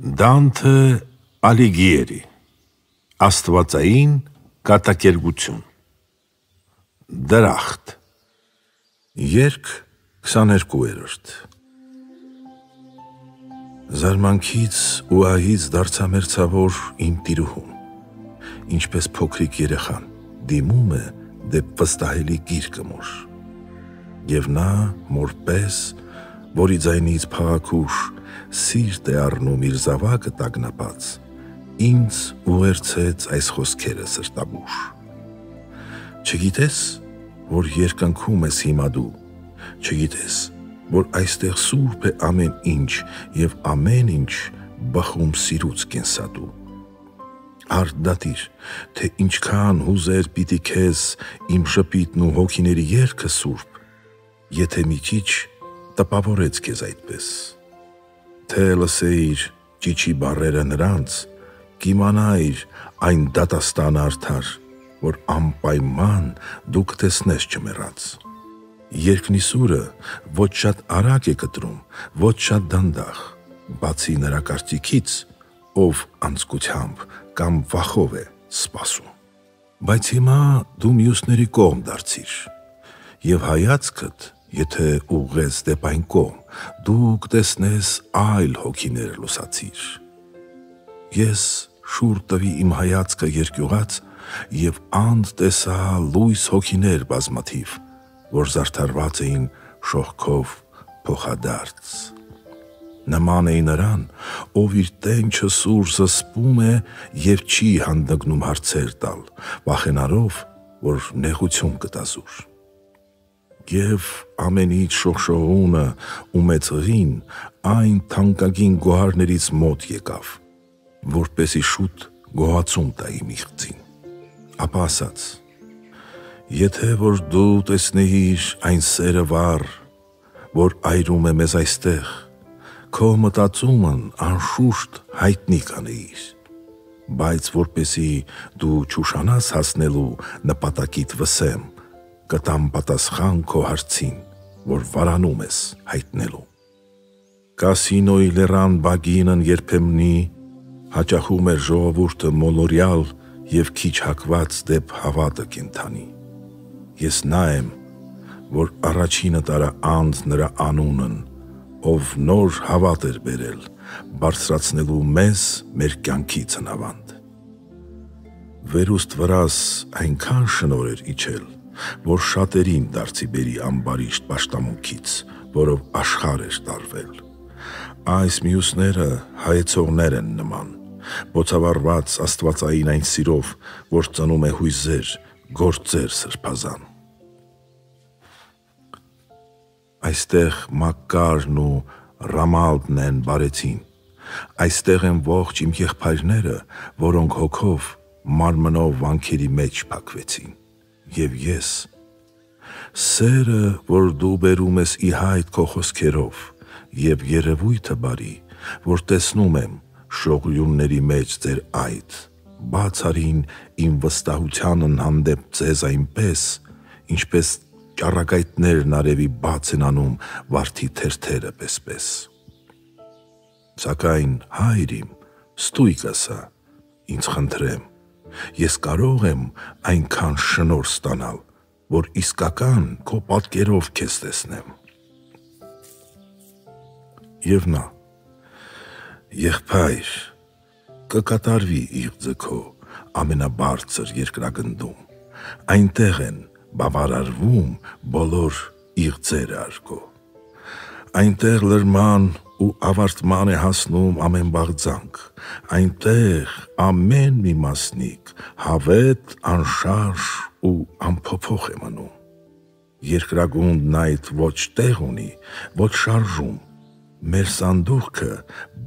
Դանթե Ալիգիերի Աստվածային կատակերգություն Դրախտ Երկ 22-րդ Զարմանքից ու ահից դարձա մերցավոր իմ տիրուհուն, ինչպես փոքրիկ երեխան դիմում է դեպ վստահելի գիրկը մոր, և նա մորպես, որի ձայնից փաղաքուշ սիրտ է առնում իր զավակը տագնապած, ինձ ուղերձեց այս խոսքերը սրտաբուժ. Չգիտես, որ երկնքում ես հիմա դու, չգիտես, որ այստեղ սուրբ է ամեն ինչ և ամեն ինչ բխում սիրուց կենսատու։ Արդ դատիր, թե ինչքան հուզեր պիտի քեզ իմ շպիտն ու հոգիների երգը սուրբ, եթե մի քիչ տպավորեց քեզ այդպես թե լսեիր ճիչի բառերը նրանց, կիմանայիր այն դատաստանը արդար, որ անպայման դու կտեսնես չմեռած։ Երկնիսուրը ոչ շատ արագ է կտրում, ոչ շատ դանդաղ, բացի նրա կարծիքից, ով անձկությամբ կամ վախով է սպասում։ Բայց հիմա դու մյուսների կողմ դարձիր, և հայացքդ եթե ուղղես դեպ այն կողմ, դու կտեսնես այլ հոգիներ լուսացիր։ Ես շուռ տվի իմ հայացքը երկյուղած և անդ տեսա լույս հոգիներ բազմաթիվ, որ զարդարված էին շողքով փոխադարձ։ Նման էի նրան, ով իր տենչը սուր զսպում է և չի հանդգնում հարցեր տալ, վախենալով, որ նեղություն կտա և ամենից շողշողունը ու մեծ ըղին այն թանկագին գոհարներից մոտ եկավ, որպեսի շուտ գոհացում տա իմ իղձին, ապա ասաց. «Եթե որ դու տեսնեիր այն սերը վառ, որ այրում է մեզ այստեղ, քո մտածումն անշուշտ հայտնի կանեիր, բայց որպեսի դու չուշանաս հասնելու նպատակիդ վսեմ, կտամ պատասխան քո հարցին, որ վարանում ես հայտնելու։ Կասինոյի լեռան բագինն երբեմնի հաճախում էր ժողովուրդը մոլորյալ և քիչ հակված դեպ հավատը կենթանի։ Ես նա եմ, որ առաջինը տարա անձ նրա անունն, ով նոր հավատ էր բերել, բարձրացնելու մեզ մեր կյանքի ցնավանդ։ Վերուստ վրաս այնքան շնոր էր իջել, որ շատերին դարձի բերի ամբարիշտ պաշտամունքից, որով աշխարհ էր տարվել։ Այս մյուսները հայեցողներ են նման, բոցավառված աստվածային այն սիրով, որ ծնում է հույզեր, գործեր սրբազան։ Այստեղ Մակկարն ու Ռամալդն են բարեցին, այստեղ են ողջ իմ եղբայրները, որոնք հոգով, մարմնով վանքերի մեջ փակվեցին, և ես, սերը, որ դու բերում ես ի հայտ քո խոսքերով, և երևույթը բարի, որ տեսնում եմ շողլյունների մեջ ձեր այդ, բաց արին իմ վստահությանն հանդեպ ձեզ այնպես, ինչպես ճառագայթներն արևի բաց են անում վարդի թերթերը պես։ Սակայն Հայր իմ, ստույգ ասա, ինձ խնդրեմ, ես կարո՞ղ եմ այնքան շնորհ ստանալ, որ իսկական քո պատկերով քեզ տեսնեմ։ Եվ նա. Եղբայր, կկատարվի իղձը քո ամենաբարձր երկրագնդում, այնտեղ են բավարարվում բոլոր իղձերը արկո։ Այնտեղ լրման ու ավարտման է հասնում ամեն բաղձանք, այնտեղ ամեն մի մասնիկ հավետ, անշարժ ու անփոփոխ է մնում։ Երկրագունդն այդ ոչ տեղ ունի, ոչ շարժում, մեր սանդուղքը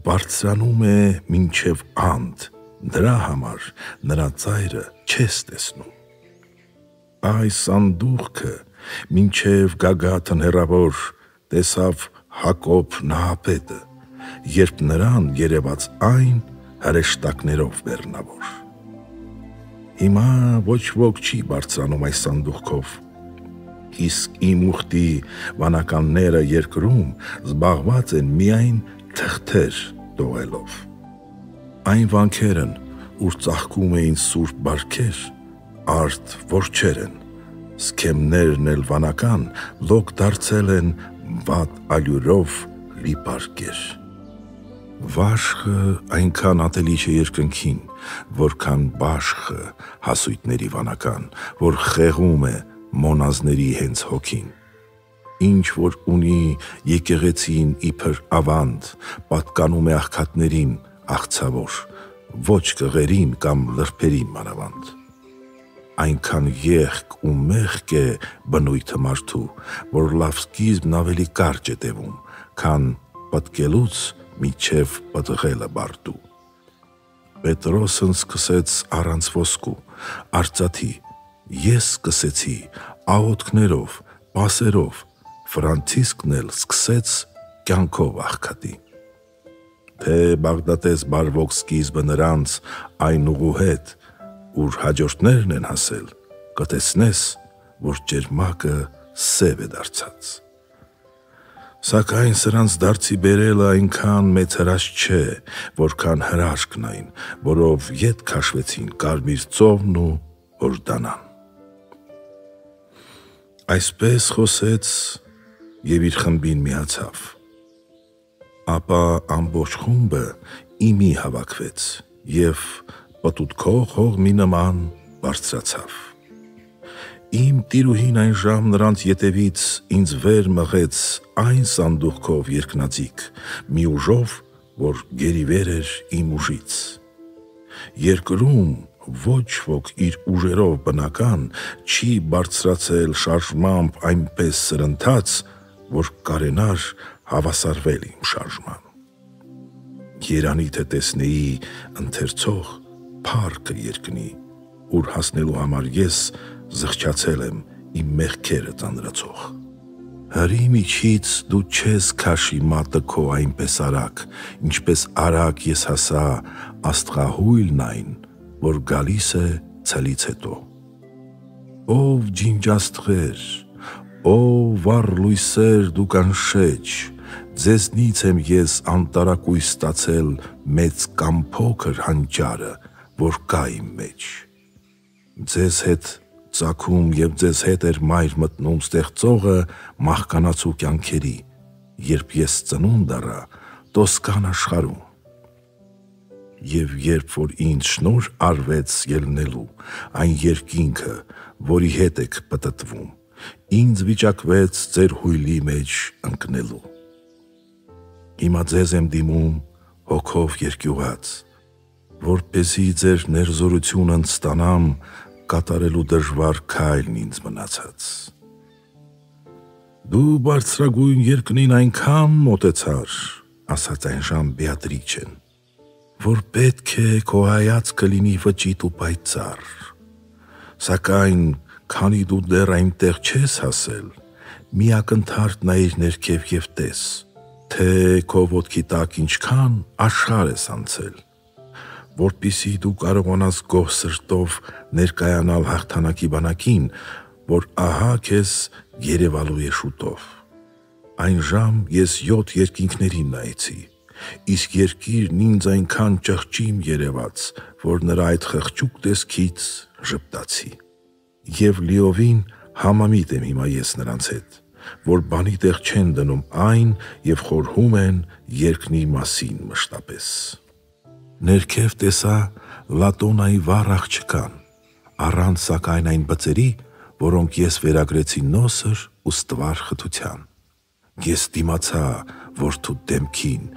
բարձրանում է մինչև անդ, դրա համար նրա ծայրը չես տեսնում։ Այս սանդուղքը մինչև գագաթն հեռավոր տեսավ Հակոբ Նահապետը, երբ նրան երևաց այն հրեշտակներով բեռնավոր։ Հիմա ոչ ոք չի բարձրանում այս սանդուղքով, իսկ իմ ուխտի վանականները երկրում զբաղված են միայն թղթեր տողելով։ Այն վանքերն, ուր ծաղկում էին սուրբ բարքեր, արդ որջեր են, սքեմներն էլ վանական, լոկ դարձել են վատ ալյուրով լի պարկեր։ Վաշխը այնքան ատելի չէ երկնքին, որքան բաշխը հասույթների վանական, որ խեղում է մոնազների հենց հոգին ինչ որ ունի եկեղեցին իբր ավանդ, պատկանում է աղքատներին աղցավոր, ոչ կղերին կամ լրբերին մանավանդ։ Այնքան եղք ու մեղք է բնույթը մարդու, որ լավ սկիզբն ավելի կարճ է տևում, քան պատկելուց միջև պատղելը բարդու։ Պետրոսն սկսեց առանց ոսկու, արծաթի, ես սկսեցի աղոթքներով, պասերով, Ֆրանցիսկն էլ սկսեց կյանքով աղքատի։ Թե Բաղդատես բարվոք սկիզբը նրանց այն ուղու հետ, ուր հաջորդներն են հասել, կտեսնես, որ ջերմակը սև է դարձած։ Սակայն սրանց դարձի բերելը այնքան մեծ հրաշ չէ, որքան հրաշքն այն, որով յետ քաշվեցին կարմիր ծովն ու Հորդանան։ Այսպես խոսեց եւ իր խմբին միացավ։ Ապա ամբողջ խումբը իմի հավաքվեց եւ պատուտքող հող մի նման բարձրացավ։ Իմ տիրուհին այն ժամ նրանց ետևից ինձ վեր մղեց այն սանդուղքով երկնածիկ, մի ուժով, որ գերիվեր էր իմ ուժից։ Երկրում ոչ ոք իր ուժերով բնական չի բարձրացել շարժմամբ այնպես սրընթաց, որ կարենար հավասարվել իմ շարժման։ Երանի թե տեսնեի ընթերցող փառքը երկնի, ուր հասնելու համար ես զղջացել եմ իմ մեղքերը ծանրացող։ Հրի միջից դու չես քաշի մատը քո այնպես արագ, ինչպես արագ ես հասա աստղահույլն այն, որ գալիս է ցելից հետո։ Ով ջինջաստղեր, Ո վառ լույսեր դուք անշեջ, ձեզնից եմ ես անտարակույս ստացել մեծ կամ փոքր հանճարը, որ կա իմ մեջ։ Ձեզ հետ ծակում եւ ձեզ հետ էր մայր մտնում ստեղծողը մահկանացու կյանքերի, երբ ես ծնունդ առա տոսկան աշխարհում։ Եվ երբ որ ինձ շնոր արվեց ելնելու այն երկինքը, որի հետ եք պատտվում, ինձ վիճակվեց ձեր հույլի մեջ ընկնելու։ Հիմա ձեզ եմ դիմում հոգով երկյուղած, որպեսի ձեր ներզորությունն ստանամ կատարելու դժվար քայլն ինձ մնացած։ Դու բարձրագույն երկնին այնքան մոտեցար, ասաց այն ժամ Բեատրիչեն, որ պետք է քո հայացքը լինի վճիտ ու պայծառ։ Սակայն քանի դու դեռ այնտեղ չես հասել, մի ակնթարթ նայիր ներքև եւ տես, թե քո ոտքի տակ ինչքան աշխար ես անցել, որpիսի դու կարողանաս գոհ սրտով ներկայանալ հաղթանակի բանակին, որ ահա քեզ երևալու է շուտով։ Այն ժամ ես 7 երկինքներին նայեցի, իսկ երկիրն ինձ այնքան ճղճիմ երևաց, որ նրա այդ խղճուկ տեսքից ժպտացի եւ լիովին համամիտ եմ հիմա ես նրանց հետ, որ բանի տեղ չեն դնում այն եւ խորհում են երկնի մասին մշտապես։ Ներքև տեսա Լատոնայի վառ աղջկան, առանց սակայն այն բծերի, որոնք ես վերագրեցի նոսր ու ստվար խտության։ Ես դիմացա որդու դեմքին,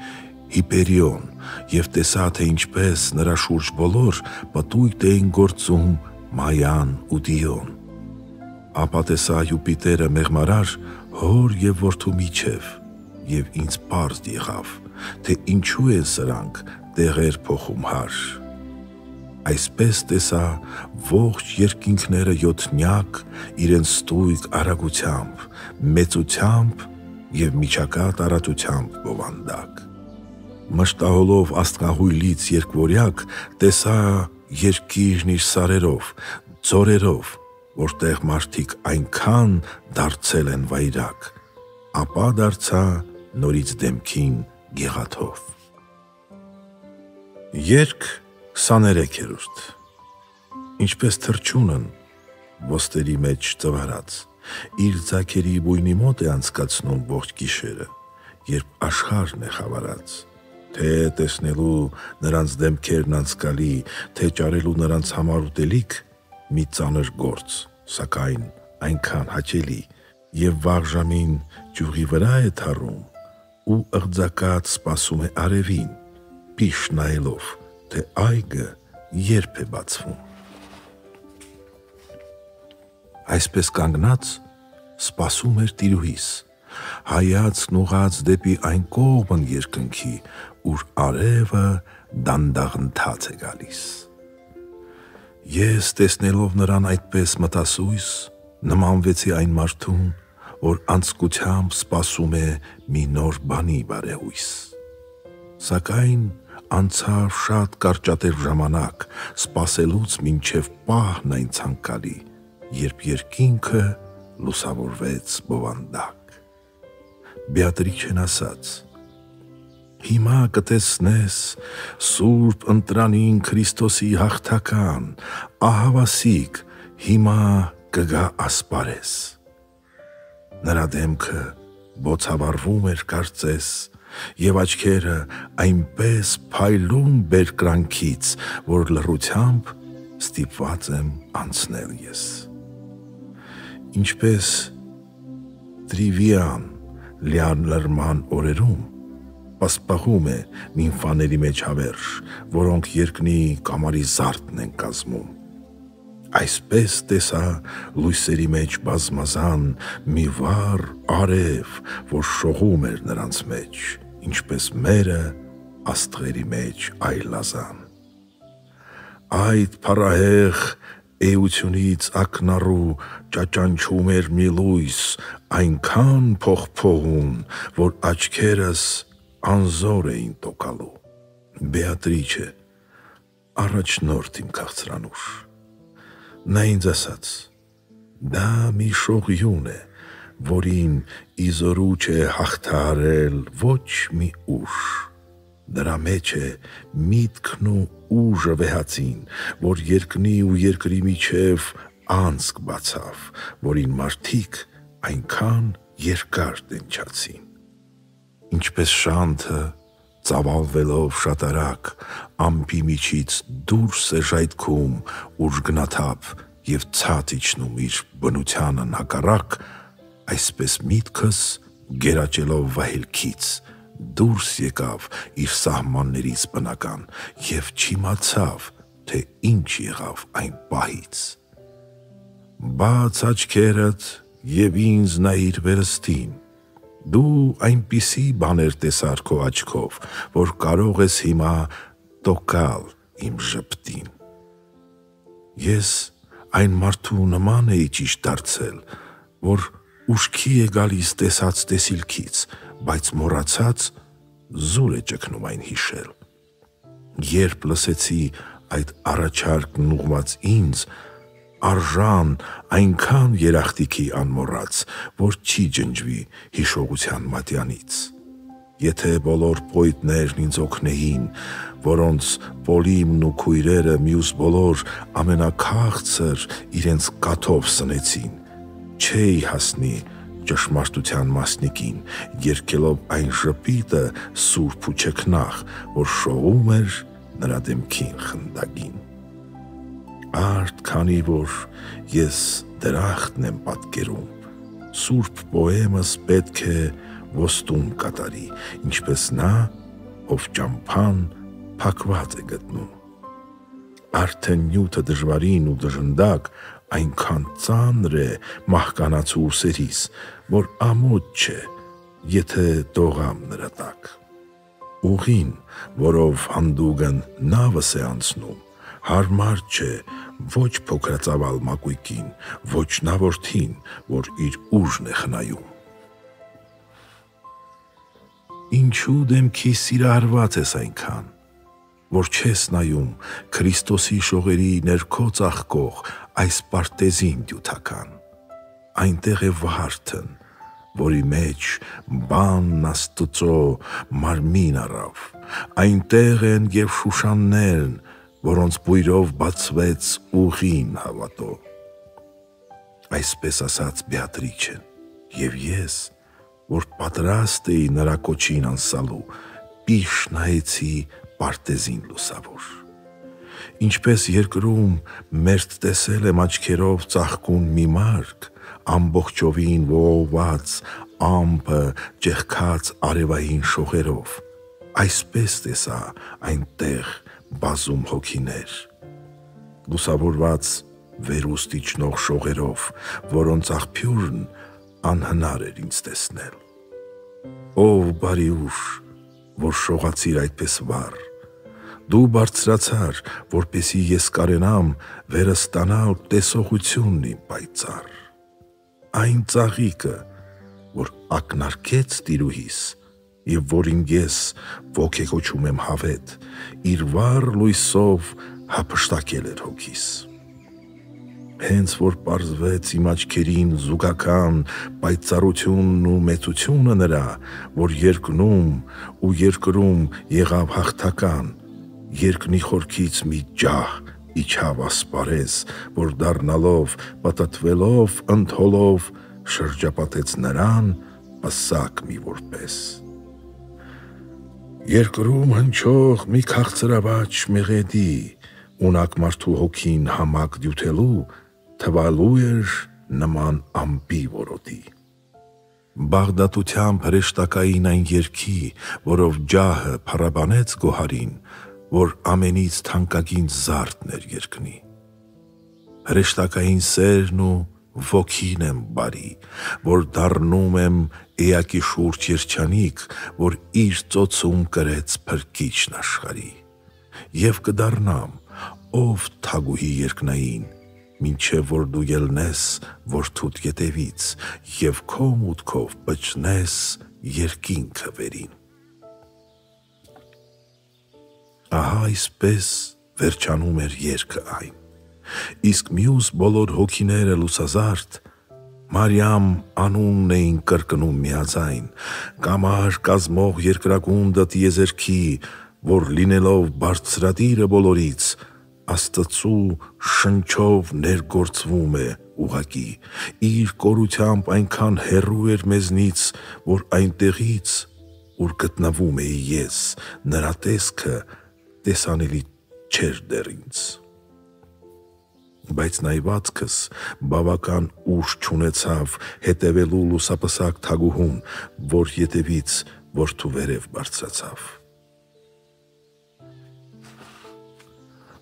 Հիպերիոն, եւ տեսա, թե ինչպես նրա շուրջ բոլոր պտույտ էին գործում Մայան ու Դիոն։ Ապա տեսա Յուպիտերը մեղմարար հոր եւ որդու միջև եւ ինձ པարզ եղավ, թե ինչու են սրանք տեղեր փոխում հար։ Այսպես տեսա ողջ երկինքները յոթնյակ իրենց ստույգ արագությամբ, մեծությամբ եւ միջակա տարածությամբ բովանդակ։ Մշտահոլով աստղահույլից երկվորյակ տեսա երկիրն իր սարերով, ծորերով, որտեղ մարդիկ այնքան դարձել են վայրակ, ապա դարձա նորից դեմքին գեղաթով։ Երկ 23-րդ Ինչպես թրջունն ոստերի մեջ ծվարած իր ցակերի բույնի մոտ է անցկացնում ողջ գիշերը երբ աշխարհն է խավարած թե տեսնելու նրանց դեմքերն անցկալի թե ճարելու նրանց համար ուտելիք մի ծանր գործ սակայն այնքան հաճելի եւ վաղ ժամին ճյուղի վրա է թարում ու ըղձակած սպասում է արևին պիշ նայելով, թե այգը երբ է բացվում։ Այսպես կանգնած սպասում էր տիրուհիս, հայացքն ուղած դեպի այն կողմն երկնքի, ուր արևը դանդաղնթաց է գալիս։ Ես տեսնելով նրան այդպես մտասույս, նմանվեցի այն մարդուն, որ անցկությամբ սպասում է մի նոր բանի բարեույս։ Սակայն անցավ շատ կարճատև ժամանակ, սпасելուց մինչև պահն այն ցանկալի, երբ երկինքը լուսավորվեց բովանդակ։ Բեատրիչեն ասաց. Հիմա կտեսնես Սուրբ ընտրանին Քրիստոսի հաղթական, ահավասիկ, հիմա կգա ասպարես։ Նրա դեմքը բոցավառվում էր կարծես եւ աչքերը այնպես փայլուն բերկրանքից, որ լռությամբ ստիպված եմ անցնել ես։ Ինչպես տրիվիան լյան լրման օրերում պասպահում է նիմֆաների մեջ հավերժ, որոնք երկնի կամարի զարդն են կազմում այսպես տեսա լույսերի մեջ բազմազան մի վառ արև, որ շողում էր նրանց մեջ, ինչպես մերը աստղերի մեջ այլազան։ Այդ փառահեղ էությունից ակնառու ճաճանչում էր մի լույս, այնքան փողփողուն, որ աչքերս անզոր էին տոկալու։ Բեատրիչը առաջնորդ իմ քաղցրանուշ։ Նա ինձ ասաց. դա մի շողյուն է, որին իզորու չէ հաղթահարել ոչ մի ուժ։ Դրա մեջ է միտքն ու ուժը վեհացին, որ երկնի ու երկրի միջև անցք բացավ, որին մարդիկ այնքան երկար դենչացին։ Ինչպես շանթը ծավալվելով շատարակ ամպի միջից դուրս է ժայթքում ուժգնաթափ եւ ցած իջնում իր բնությանն հակառակ այսպես միտքս գերաճելով վահելքից դուրս եկավ իր սահմաններից բնական եւ չիմացավ, թե ինչ եղավ այն պահից։ Բաց աչքերդ եւ ինձ նայիր վերստին։ Դու այնպիսի բաներ տեսար քո աչքով, որ կարող ես հիմա տոկալ իմ ժպտին։ Ես այն մարդու նման էի ճիշտ դարձել, որ ուշքի է գալիս տեսած տեսիլքից, բայց մոռացած զուր է ճկնում այն հիշել։ Երբ լսեցի այդ առաջարկն ուղված ինձ, արժան այնքան երախտիկի անմոռաց, որ չի ջնջվի հիշողության մատյանից։ Եթե բոլոր պոյտներն ինձ օգնեին, որոնց Պոլիմն ու քույրերը մյուս բոլոր ամենակաղցր իրենց կաթով սնեցին, չէի հասնի ճշմարտության մասնիկին, երկելով այն ժպիտը սուրբ ու չքնախ, որ շողում էր նրա դեմքին խնդագին։ Արդ քանի որ ես դրախտն եմ պատկերում, սուրբ պոեմս պետք է ոստում կատարի, ինչպես նա, ով ճամփան փակված է գտնում։ Արդեն նյութը դժվարին ու դժնդակ այնքան ծանր է մահկանացու ուսերիս, որ ամոթ չէ, եթե դողամ նրա տակ։ Ուղին, որով հանդուգն նավս է անցնում, հարմար չէ ոչ փոքրածավալ մակույկին, ոչ նավորթին, որ իր ուժն է խնայում։ Ինչու դեմքի սիրահարված ես այնքան, որ չես նայում Քրիստոսի շողերի ներքո ծաղկող այս պարտեզին դյութական։ Այնտեղ է վարդն, որի մեջ բանն աստծո մարմին առավ, այնտեղ են եւ շուշաններն, որոնց բույրով բացվեց ուղին հավատո։ Այսպես ասաց Բեատրիչեն, եւ ես, որ պատրաստ էի նրա կոչին անսալու, պիշ նայեցի պարտեզին լուսավոր ինչպես երկրում մերթ տեսել եմ աչքերով ծաղկուն մի մարկ, ամբողջովին ողողված, ամպը ճեղքած արևային շողերով, այսպես տեսա այնտեղ բազում հոգիներ, լուսավորված վերուստիչնող շողերով, որոնց աղբյուրն անհնար էր ինձ տեսնել։ Ով բարի ուշ, որ շողացիր այդպես վառ, Դու բարձրացար, որպեսի ես կարենամ վերստանալ տեսողությունն իմ պայծառ։ Այն ծաղիկը, որ ակնարկեց տիրուհիս, եւ որին ես ոգեկոչում եմ հավետ, իր վառ լույսով հապշտակել էր հոգիս։ Հենց որ պարզվեց իմ աչքերին զուգական պայծառությունն ու մեծությունը նրա, որ երկնում ու երկրում եղավ հաղթական, երկնի խորքից մի ջահ իջավ ասպարեզ, որ դառնալով, պատտվելով, ընթոլով շրջապատեց նրան պսակ մի որպես։ Երկրում հնչող մի քաղցրավաճ մեղեդի, ունակ մարդու հոգին համակ դյութելու, թվալու էր նման ամպի որոտի։ Բաղդատությամբ հրեշտակային այն երկի, որով ջահը փառաբանեց գոհարին, որ ամենից թանկագին զարդն էր երկնի։ Հրեշտակային սերն ու ոգին եմ բարի, որ դառնում եմ էակի շուրջ երջանիկ, որ իր ծոցում կրեց փրկիչն աշխարի։ Եվ կդառնամ, ով թագուհի երկնային, մինչև որ դու ելնես որդուտ ետևից եւ քո մուտքով բջնես երկինքը վերին։ Ահա այսպես վերջանում էր երկը այն։ Իսկ մյուս բոլոր հոգիները լուսազարդ Մարիամ անունն էին կրկնում միաձայն, կամար կազմող երկրագունդը տիեզերքի, որ լինելով բարձրադիրը բոլորից, աստծու շնչով ներգործվում է ուղակի, իր կորությամբ այնքան հեռու էր մեզնից, որ այնտեղից, ուր գտնվում էի ես, նրա տեսքը տեսանելի չէր դեռ ինձ։ Բայց նայվածքս բավական ուժ չունեցավ հետևելու լուսապսակ թագուհուն, որ ետևից որդու վերև բարձրացավ։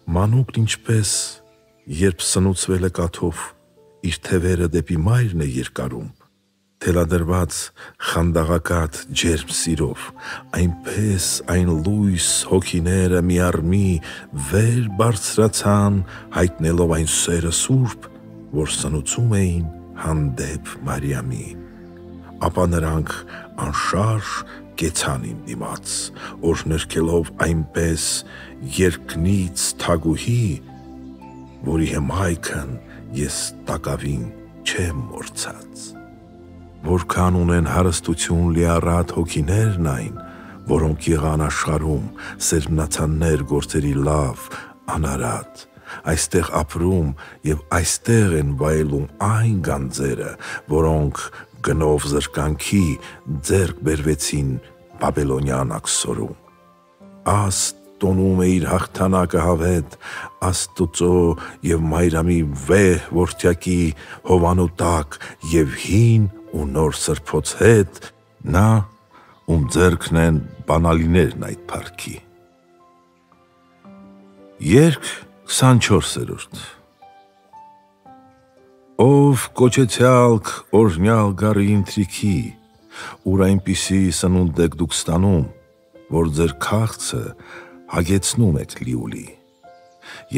Մանուկն ինչպես երբ սնուցվել է կաթով իր թևերը դեպի մայրն է երկարում, թելադրված խանդաղակատ ջերմ սիրով, այնպես այն լույս հոգիները միառմի վեր բարձրացան, հայտնելով այն սերը սուրբ, որ սնուցում էին հանդեպ Մարիամի։ Ապա նրանք անշարժ կեցան իմ դիմաց, օրհներկելով այնպես երկնից թագուհի, որի հմայքն ես տակավին չեմ մորցած որքան ունեն հարստություն լիառատ հոգիներն այն, որոնք եղան աշխարում, սերմնացաններ գործերի լավ, անարատ, այստեղ ապրում եւ այստեղ են վայելում այն գանձերը, որոնք գնով զրկանքի ձերկ բերվեցին բաբելոնյան աքսորում։ Աս տոնում է իր հաղթանակը հավետ, աստուծո և մայրամի վեհ որդյակի հովանուտակ և հին ու նոր սրպոց հետ, նա ում ձերքն են բանալիներն այդ պարքի։ Երկ 24 երորդ Ով կոչեցյալք օրնյալ գարի ինտրիքի, ուր այնպիսի սնունդ եք դուք ստանում, որ ձեր քաղցը հագեցնում եք լիուլի։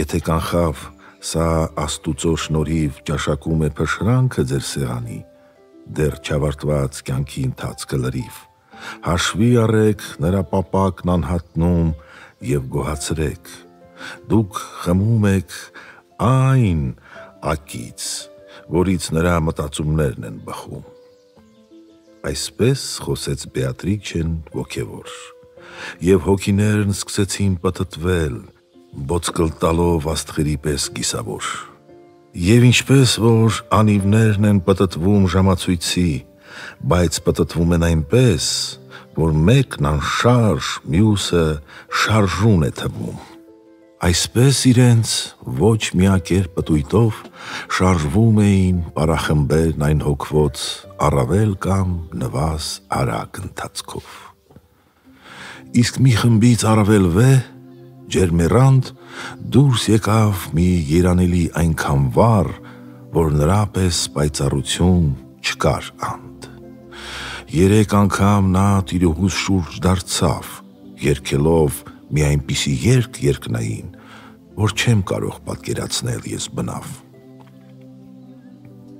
Եթե կանխավ, սա աստուծո շնորհիվ ճաշակում է փշրանքը ձեր սեղանի, դեռ չավարտված կյանքի ընթացքը լրիվ։ Հաշվի առեք նրա պապակն անհատնում եւ գոհացրեք։ Դուք խմում եք այն ակից, որից նրա մտածումներն են բխում։ Այսպես խոսեց Բեատրիչեն ոգևոր։ Եվ հոգիներն սկսեցին պատտվել, ոցկլ տալով աստղերի պես գիսավոր։ Եվ ինչպես որ անիվներն են պատտվում ժամացույցի, բայց պատտվում են այնպես, որ մեկն անշարժ, մյուսը շարժուն է թվում Այսպես իրենց ոչ միակեր պտույտով շարժվում էին պարախմբերն այն հոգվոց առավել կամ նվազ արագ ընթացքով։ Իսկ մի խմբից առավել վե ջերմերանդ դուրս եկավ մի երանելի այնքան վառ, որ նրա պես պայծառություն չկար անդ։ Երեք անգամ նա տիրուհուս շուրջ դարձավ, երկելով մի այնպիսի երկ երկնային, որ չեմ կարող պատկերացնել ես բնավ։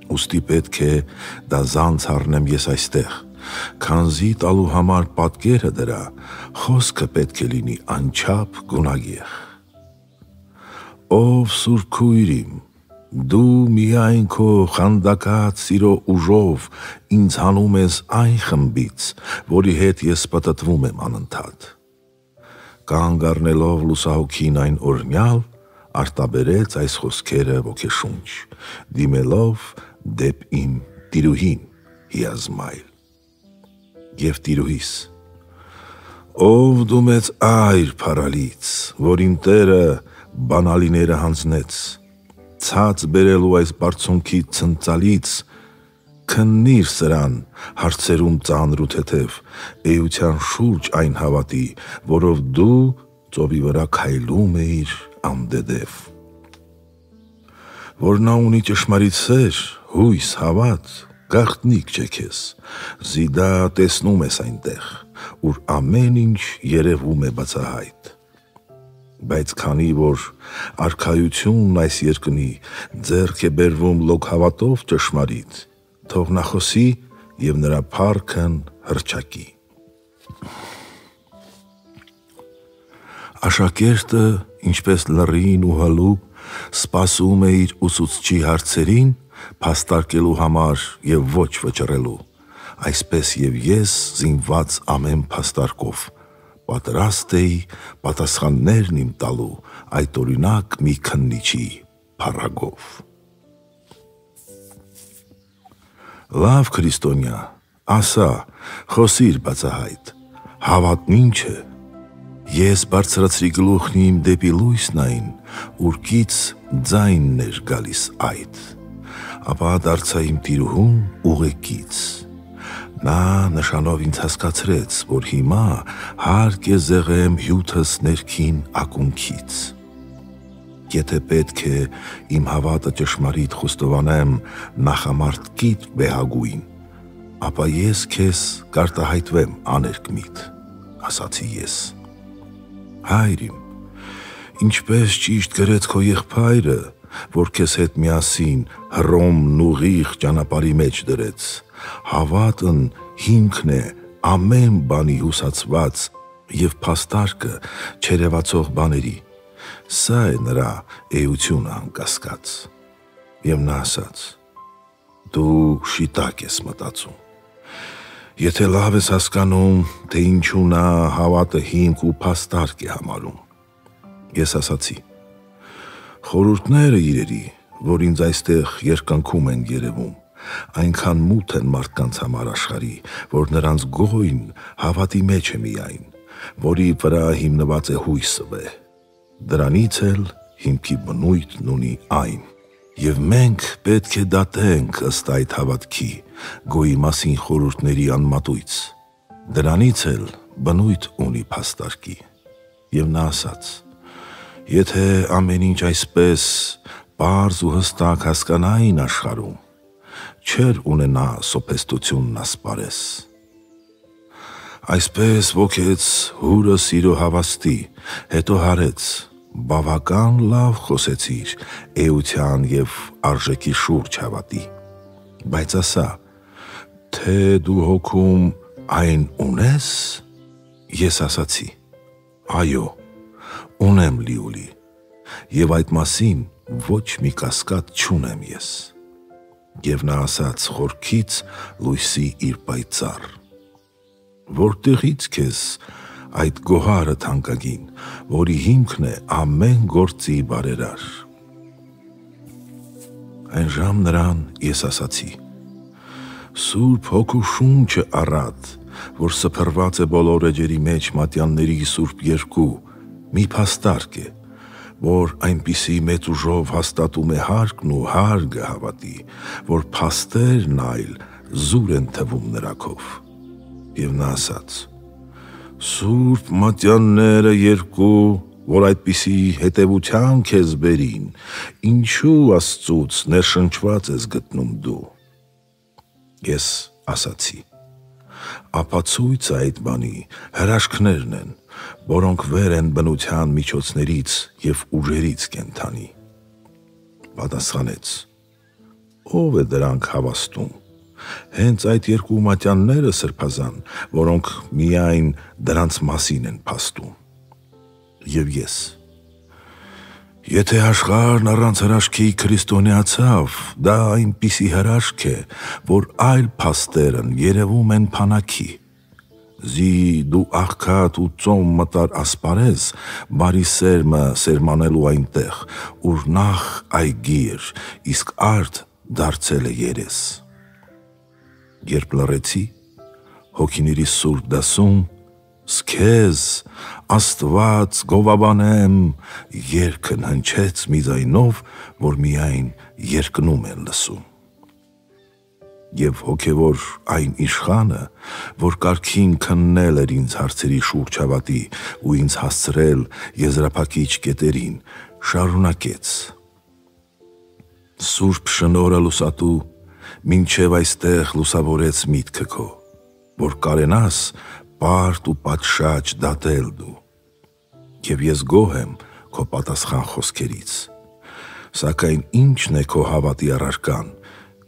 Ոստի պետք է դա զանց առնեմ ես այստեղ, քանզի տալու համար պատկերը դրա խոսքը պետք է լինի անչափ գունագեղ։ Ով սուրքույրիմ, դու միայն քո խանդակած սիրո ուժով ինձ հանում ես այն խմբից, որի հետ ես պատտվում եմ անընդհատ կանգ առնելով լուսահոգին այն օրնյալ, արտաբերեց այս խոսքերը ոգեշունչ, դիմելով դեպ իմ տիրուհին հիազմայլ։ Եվ տիրուհիս, ով դու մեծ այր փարալից, որ իմ տերը բանալիները հանձնեց, ցած բերելու այս բարձունքի ցնցալից, քննիր սրան հարցերում ծանր ու թեթև, էության շուրջ այն հավատի, որով դու ծովի վրա քայլում էիր անդեդև։ Որ նա ունի ճշմարիտ սեր, հույս, հավատ, գաղտնիք չէ քեզ, զիդա տեսնում ես այնտեղ, ուր ամեն ինչ երևում է բացահայտ բայց քանի որ արխայությունն այս երկնի ձեռք է բերվում լոկ հավատով ճշմարիտ, թող նա խոսի եւ նրա փառքն հրճակի։ Աշակերտը, ինչպես լրին ու հալուկ, սպասում է իր ուսուցչի հարցերին փաստարկելու համար եւ ոչ վճռելու։ Այսպես եւ ես զինված ամեն փաստարկով պատրաստ էի պատասխաններն իմ տալու այդ օրինակ մի քննիչի փառագով։ Լավ քրիստոնյա, ասա, խոսիր բացահայտ, հավատն ինչ է։ Ես բարձրացրի գլուխն իմ դեպի լույսն այն, ուրկից ձայնն էր գալիս այդ։ Ապա դարձա իմ տիրուհուն ուղեկից։ Նա նշանով ինձ հասկացրեց, որ հիմա հարկ է զեղեմ հյութս ներքին ակունքից եթե պետք է իմ հավատը ճշմարիտ խոստովանեմ նախամարտկիտ բեհագույն, ապա ես քեզ կարտահայտվեմ աներկմիտ, ասացի ես։ Հայրիմ, ինչպես ճիշտ գրեց քո եղբայրը, որ քեզ հետ միասին հռոմ նուղիղ ճանապարհի մեջ դրեց, հավատն հիմքն է ամեն բանի հուսացված եւ փաստարկը չերևացող բաների Սա է նրա էությունը անկասկած։ Եվ նա ասաց. Դու շիտակ ես մտածում։ Եթե լավ ես հասկանում, թե ինչու նա հավատը հիմք ու փաստարկ է համարում։ Ես ասացի. Խորուրդները իրերի, որ ինձ այստեղ երկնքում են երևում, այնքան մութ են մարդկանց համար աշխարի, որ նրանց գոյն հավատի մեջ է միայն, որի վրա հիմնված է հույսը վե Դրանից էլ հիմքի բնույթն ունի այն։ Եվ մենք պետք է դատենք ըստ այդ հավատքի գոյի մասին խորհուրդների անմատույց։ Դրանից էլ բնույթ ունի փաստարկի։ Եվ նա ասաց. Եթե ամեն ինչ այսպես པարզ ու հստակ հասկանային աշխարհում, չեր ունենա սոփեստությունն ասպարես։ Այսպես ոգեց հուրը սիրո հավաստի, հետո հարեց, բավական լավ խոսեցիր էության եւ արժեքի շուրջ հավատի։ Բայց ասա, թե դու հոգում այն ունես, ես ասացի, այո, ունեմ լիուլի, եւ այդ մասին ոչ մի կասկած չունեմ ես։ Եվ նա ասաց խորքից լույսի իր պայծառ։ Որտեղից քեզ այդ գոհարը թանկագին, որի հիմքն է ամեն գործի բարերար։ Այն ժամ նրան ես ասացի. Սուրբ հոգու շունչը առատ, որ սփռված է բոլոր էջերի մեջ մատյանների սուրբ երկու, մի փաստարկ է, որ այնպիսի մեծ ուժով հաստատում է հարկն ու հարգը հավատի, որ փաստերն այլ զուր են թվում նրանքով։ Եվ նա ասաց. Սուրբ մատյանները երկու, որ այդպիսի հետևության քեզ բերին, ինչու Աստծուց ներշնչված ես գտնում դու։ Ես ասացի. ապացույց այդ բանի հրաշքներն են, որոնք վեր են բնության միջոցներից եւ ուժերից կենթանի։ Պատասխանեց. Ով է դրանք հավաստում։ Հենց այդ երկու մատյանները սրբազան, որոնք միայն դրանց մասին են փաստում։ Եվ ես Եթե աշխարհն առանց հրաշքի քրիստոնեացավ, դա այնպիսի հրաշք է, որ այլ փաստերն երևում են փանակի զի դու աղքատ ու ծոմ մտար ասպարեզ, բարի սերմը սերմանելու այնտեղ, ուր նախ այգի էր, իսկ արդ դարձել է երես։ Երբ լռեցի, հոգիների սուրբ դասում, սկեզ, աստված գովաբանեմ, երկն հնչեց մի ձայնով, որ միայն երկնում են լսում եւ հոգեվոր այն իշխանը, որ կարքին քննել էր ինձ հարցերի շուրջ հավատի ու ինձ հասցրել եզրափակիչ կետերին, շարունակեց. Սուրբ շնորհը լուսատու մինչև այստեղ լուսավորեց միտքը քո, որ կարենաս պարտ ու պատշաճ դատել դու։ Եվ ես գոհ եմ քո պատասխան խոսքերից։ Սակայն ի՞նչն է քո հավատի առարկան,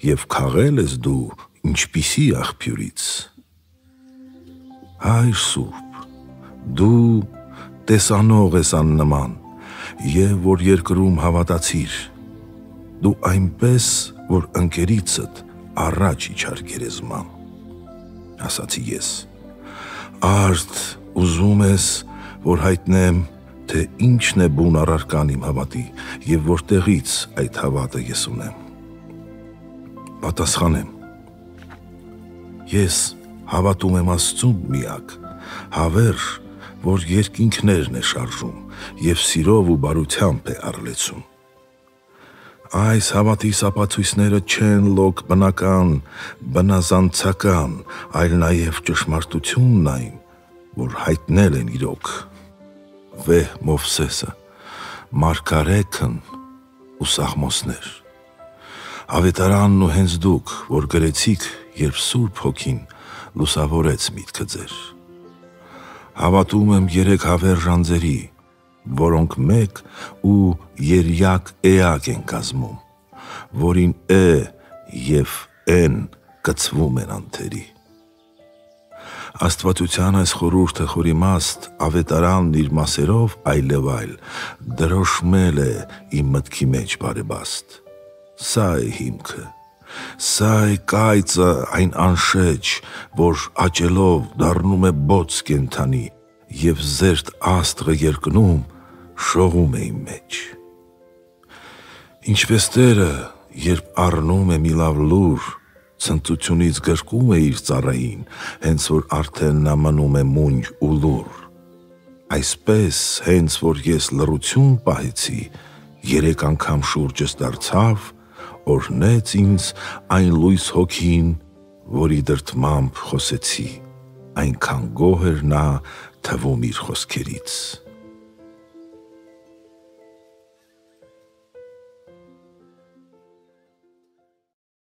եւ քաղել ես դու ինչպիսի աղբյուրից։ Հայր Սուրբ, դու տեսանող ես աննման, եւ որ երկրում հավատացիր, դու այնպես, որ ընկերիցդ առաջ իջար գերեզման։ Ասացի ես. Արդ ուզում ես, որ հայտնեմ, թե ինչն է բուն առարկան իմ հավատի եւ որտեղից այդ հավատը ես ունեմ պատասխանեմ։ Ես հավատում եմ Աստծուն միակ, հավերժ, որ երկինքներն է շարժում եւ սիրով ու բարությամբ է առլեցում։ Այս հավատի սապացույցները չեն լոկ բնական, բնազանցական, այլ նաև ճշմարտությունն այն, որ հայտնել են իրոք։ Վեհ Մովսեսը, Մարկարեքն ու Սաղմոսներ ավետարանն ու հենց դուք, որ գրեցիք, երբ Սուրբ Հոգին լուսավորեց միտքը ձեր։ Հավատում եմ երեք հավերժ անձերի, որոնք մեկ ու երյակ էակ են կազմում, որին է եւ են կծվում են անթերի։ Աստվածության այս խորուրդը խորիմաստ ավետարանն իր մասերով այլևայլ դրոշմել է իմ մտքի մեջ բարեբաստ Սա է հիմքը։ Սա է կայծը այն անշեջ, որ աճելով դառնում է բոց կենթանի եւ զերտ աստղը երկնում շողում է իմ մեջ։ Ինչպես Տերը, երբ առնում է մի լավ լուր, ցնծությունից գրկում է իր ծառային, հենց որ արդեն նա մնում է մունջ ու լուր։ Այսպես, հենց որ ես լրություն պահեցի, երեք անգամ շուրջս դարձավ օրհնեց ինձ այն լույս հոգին, որի դրտմամբ խոսեցի, այնքան գոհ էր նա թվում իր խոսքերից։